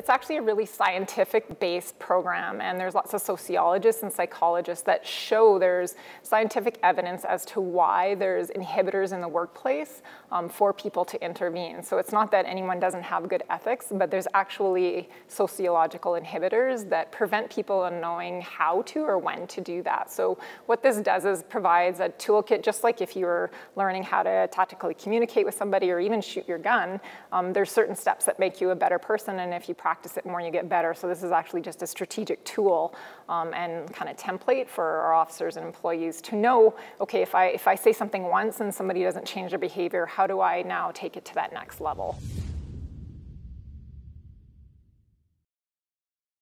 it's actually a really scientific-based program, and there's lots of sociologists and psychologists that show there's scientific evidence as to why there's inhibitors in the workplace um, for people to intervene. So it's not that anyone doesn't have good ethics, but there's actually sociological inhibitors that prevent people in knowing how to or when to do that. So what this does is provides a toolkit, just like if you were learning how to tactically communicate with somebody or even shoot your gun, um, there's certain steps that make you a better person, and if you practice it more, you get better. So this is actually just a strategic tool um, and kind of template for our officers and employees to know, okay, if I, if I say something once and somebody doesn't change their behavior, how do I now take it to that next level?